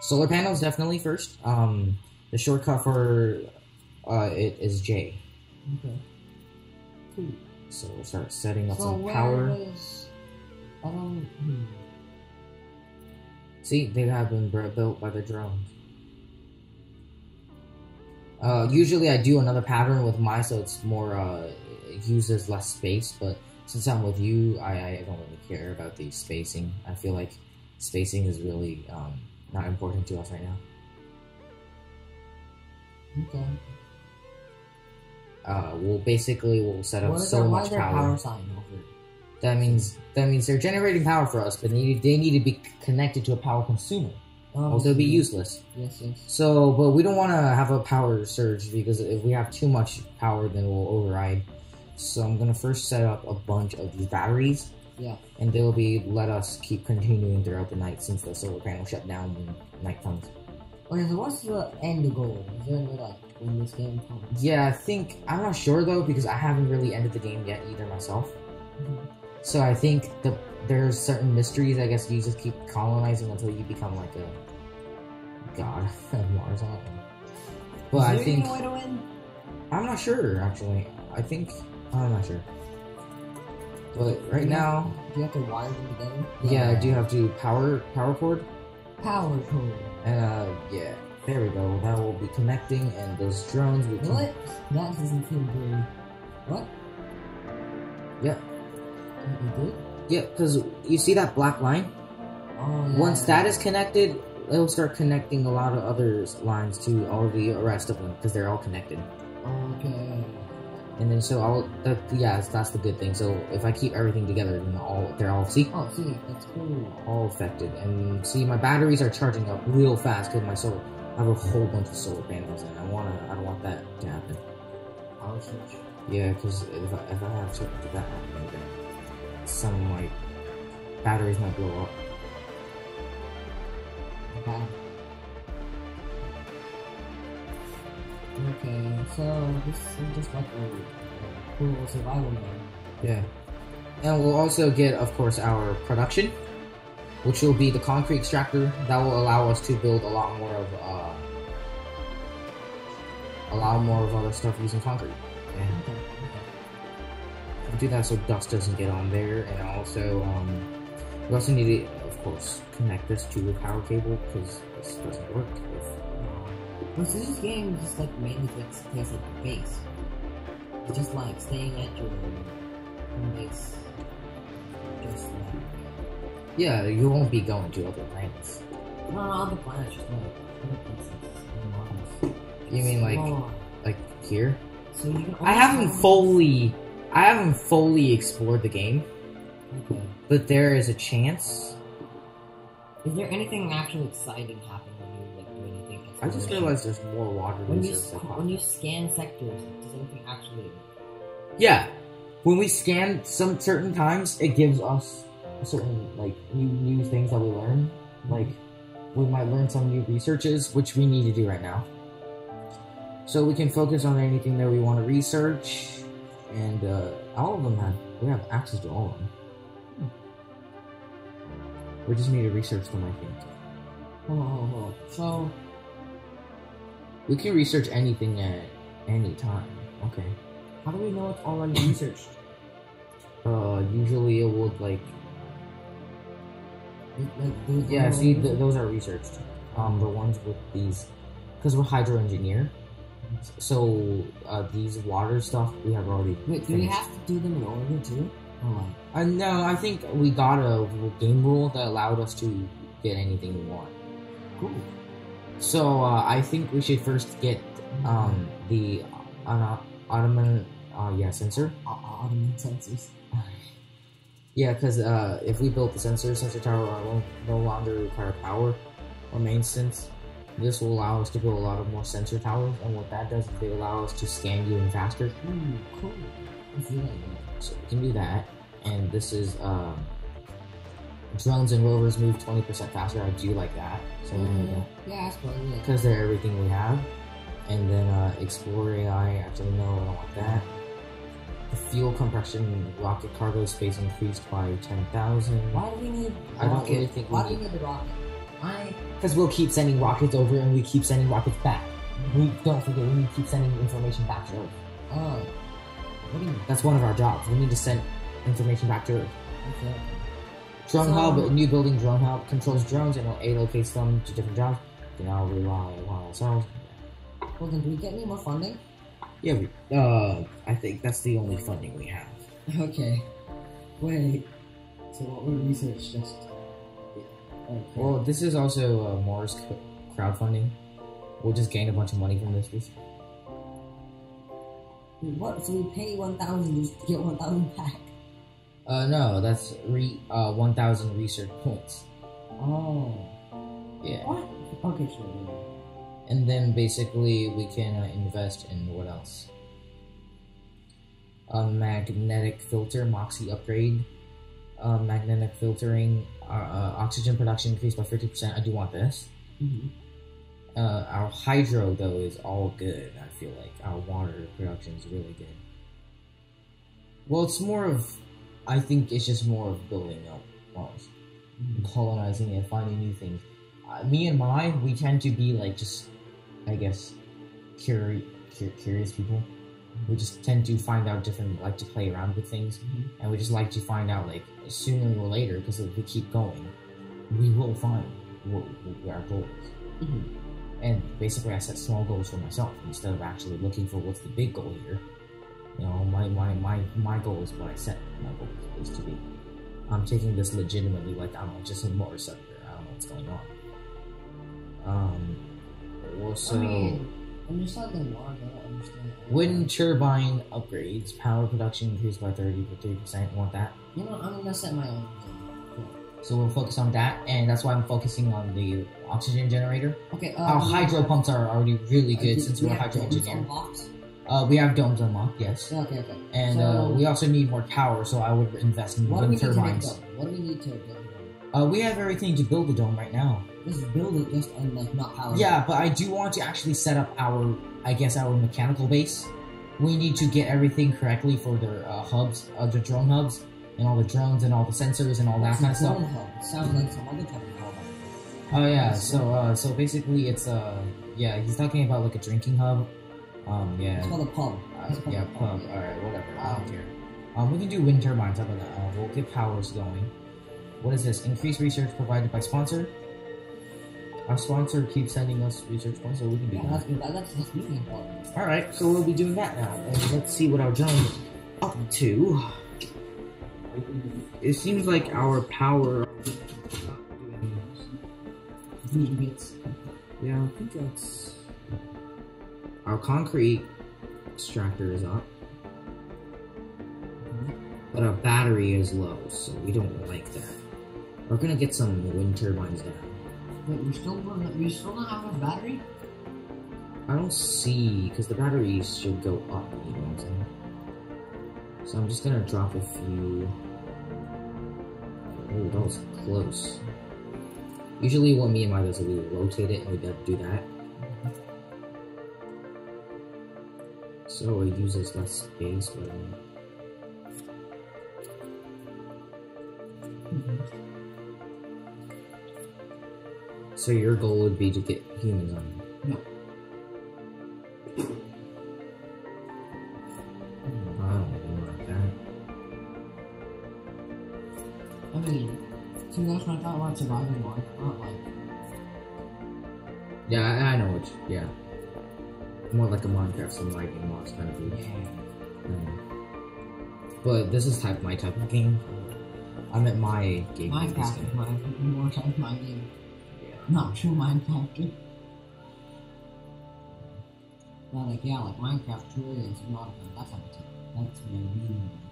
Solar panels definitely first. Um, the shortcut for uh, it is J. Okay. Cool. So we'll start setting up So some power. is? I don't. Hmm. See, they have been built by the drones. Uh, usually I do another pattern with mine, so it's more uh, it uses less space. But since I'm with you, I, I don't really care about the spacing. I feel like spacing is really um, not important to us right now. Okay. Uh, we'll basically we'll set up What so much power. power sign over? That means that means they're generating power for us, but they need, they need to be connected to a power consumer, Oh, or they'll be useless. Yes, yes. So, but we don't want to have a power surge because if we have too much power, then we'll override. So I'm gonna first set up a bunch of these batteries, Yeah. and they'll be let us keep continuing throughout the night since the solar panel shut down when night comes. Okay, so what's the end goal? Is there any like when this game comes? Yeah, I think I'm not sure though because I haven't really ended the game yet either myself. Mhm. So I think the there's certain mysteries. I guess you just keep colonizing until you become like a god of Mars. I don't know. But I think any way to win? I'm not sure actually. I think I'm not sure. But right now, do you have to wire them together? yeah, I do have to power power cord, power cord. and uh, yeah, there we go. That will be connecting, and those drones we can. What? That doesn't seem very. What? Yeah, You did? yeah, because you see that black line. Oh yeah. Once that is connected, it'll start connecting a lot of other lines to all the rest of them because they're all connected. Okay. And then so I'll that yeah that's the good thing. So if I keep everything together, then all they're all see Oh, see, that's cool. all affected. And see my batteries are charging up real fast because my solar I have a whole bunch of solar panels and I wanna I don't want that to happen. Power switch. Yeah, because if I, if I have something to that happening, then some like batteries might blow up. Okay. Okay, so this is just like a, cool survival game. Yeah. And we'll also get, of course, our production, which will be the concrete extractor. That will allow us to build a lot more of, uh, a lot more of other stuff using concrete. And Okay. we'll do that so dust doesn't get on there. And also, um, we also need to, of course, connect this to a power cable because this doesn't work. If, This game is just like mainly takes place at your base. It's just like staying at your home base. Just like yeah, you won't be going to other planets. no, no other planets, just like other places. in Mars. You mean like, like here? So you can I haven't fully, I haven't fully explored the game. Okay. But there is a chance. Is there anything actually exciting happening I just realized there's more water when you sc- when you scan sectors, does anything actually? Yeah, when we scan some certain times, it gives us certain like new new things that we learn. Like we might learn some new researches, which we need to do right now. So we can focus on anything that we want to research, and uh, all of them have we have access to all of them. We just need to research them, I think. Hold on, hold on, hold on. So We can research anything at any time. Okay. how do we know it's already researched? Uh, usually it would like Like, like, do- do yeah. See, th- those are researched. Um, the ones with these, because we're hydro engineer. So uh, these water stuff we have already. Wait, do we have to do them in order too? Or like, Uh, no, I think we got a game rule that allowed us to get anything we want. cool. So uh, I think we should first get um the uh, Ottoman uh yeah sensor. Ottoman sensors. Yeah, because uh, if we build the sensor, sensor tower will no longer require power or maintenance. This will allow us to build a lot of more sensor towers, and what that does is they allow us to scan even faster. Ooh, cool. I see that. So we can do that. And this is um, drones and rovers move 20% faster. I do like that. So Yeah, yeah, I suppose. Yeah. because they're everything we have. And then uh, explore AI. Actually, no, I don't want that. The fuel compression rocket cargo space increased by 10,000. Why do we need? I don't really think we Why do we need- the rocket? I Because we'll keep sending rockets over and we keep sending rockets back. We don't forget we need to keep sending information back to Earth. oh, what do you mean? That's one of our jobs. We need to send information back to Earth. Okay. Drone So- hub, a new building drone hub controls drones and allocates them to different jobs. We can now rely upon ourselves. Well, then, do we get any more funding? Yeah, we, uh, I think that's the only funding we have. Okay. Wait. So what we research just? Okay. Well, this is also uh, Moore's c- crowdfunding. We'll just gain a bunch of money from this. what? So we pay one thousand just to get one thousand back? Uh, no, that's re uh 1,000 research points. Oh. Yeah. What? Okay, sure. And then basically we can uh, invest in what else? A magnetic filter, Moxie upgrade. Uh, magnetic filtering, uh, uh, oxygen production increased by 50%. I do want this. Mhm. Uh, our hydro, though, is all good. I feel like our water production is really good. Well, it's more of, I think it's just more of building up colonizing it, finding new things. Uh, me and my, we tend to be like just, I guess, curi- cur- curious people. We just tend to find out different, like to play around with things, Mhm. and we just like to find out like sooner or later because if we keep going, we will find what, what our goal is. Mhm. And basically, I set small goals for myself instead of actually looking for what's the big goal here. You know, my my my, my goal is what I set my goal is to be. I'm taking this legitimately, like I'm just a motor senator. I don't know what's going on. Um, also, I mean, understanding Mars, I don't understand. wind turbine upgrades, power production increased by thirty to three percent. Want that? You know, I'm gonna set my own. Cool. So we'll focus on that, and that's why I'm focusing on the oxygen generator. Okay. Uh, Our we- hydro pumps are already really uh, good do- since we we're have hydro engineer. Uh, we have domes unlocked, yes. Okay, okay. And So- uh, we also need more power, so I would invest in What do we wind need to make turbines. What do we need to build a dome? Uh, we have everything to build the dome right now. Just build it, just and like not power. Yeah, but I do want to actually set up our, I guess, our mechanical base. We need to get everything correctly for the uh, hubs, uh, the drone hubs, and all the drones and all the sensors and all that It's kind of stuff. drone hub. Sounds like some other type of hub. Oh yeah, so uh, so basically it's uh, yeah, he's talking about like a drinking hub. Um, yeah. It's called a pump. Uh, called yeah, a yeah. All right, whatever. I don't care. Um, we can do wind turbines. How about that? Uh, we'll get powers going. What is this? Increased research provided by sponsor. Our sponsor keeps sending us research points, so we can do Yeah, that. that's that's really important. All right, so we'll be doing that now, and let's see what our is up to. It seems like our power. Yeah, I think that's. Our concrete extractor is up. But our battery is low, so we don't like that. We're gonna get some wind turbines down. Wait, we still don't we still don't have a battery? I don't see, because the batteries should go up, you know what I'm saying? So I'm just gonna drop a few. Oh, that was close. Usually, what me and my does is we rotate it and we do that. So it uses less space, but. um, So your goal would be to get humans on. No. Hmm, I don't know about that. I mean, to be honest, when I thought about surviving Mars, not like Yeah, I, I know what. You, yeah, more like a Minecraft surviving Mars kind of yeah. Um, but this is type my type of game. I'm at my game. Minecraft game. is my more type my game. Yeah. Not true Minecraft. Not like yeah, like Minecraft truly is not a that type of thing. That's my